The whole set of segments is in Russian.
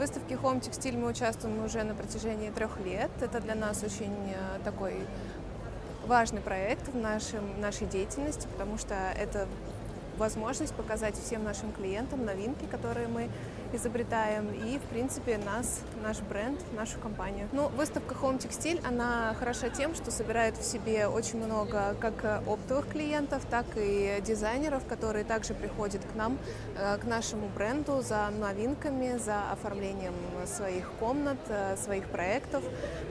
Выставке Home Textile мы участвуем уже на протяжении трех лет. Это для нас очень э, такой важный проект в нашем, нашей деятельности, потому что это возможность показать всем нашим клиентам новинки, которые мы изобретаем, и, в принципе, нас, наш бренд, нашу компанию. Ну, выставка Home Textile, она хороша тем, что собирает в себе очень много как оптовых клиентов, так и дизайнеров, которые также приходят к нам, э, к нашему бренду за новинками, за оформлением своих комнат, э, своих проектов.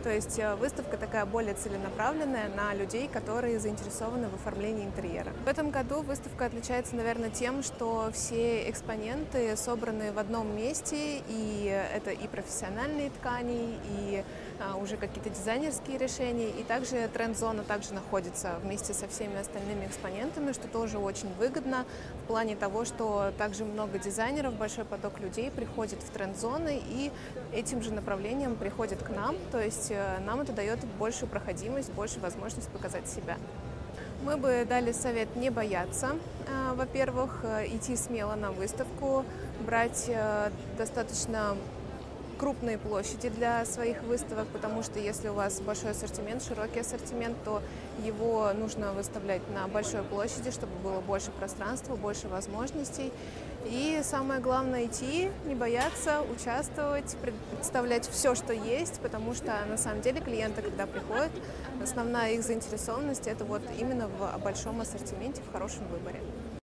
То есть э, выставка такая более целенаправленная на людей, которые заинтересованы в оформлении интерьера. В этом году выставка отличается, наверное, тем, что все экспоненты собраны в одном месте, и это и профессиональные ткани, и а, уже какие-то дизайнерские решения, и также тренд-зона также находится вместе со всеми остальными экспонентами, что тоже очень выгодно в плане того, что также много дизайнеров, большой поток людей приходит в тренд-зоны и этим же направлением приходит к нам, то есть э, нам это дает большую проходимость, большую возможность показать себя. Мы бы дали совет не бояться, э, во-первых, э, идти смело на выставку, брать э, достаточно крупные площади для своих выставок, потому что если у вас большой ассортимент, широкий ассортимент, то его нужно выставлять на большой площади, чтобы было больше пространства, больше возможностей. И самое главное идти, не бояться, участвовать, представлять все, что есть, потому что на самом деле клиенты, когда приходят, основная их заинтересованность это вот именно в большом ассортименте, в хорошем выборе.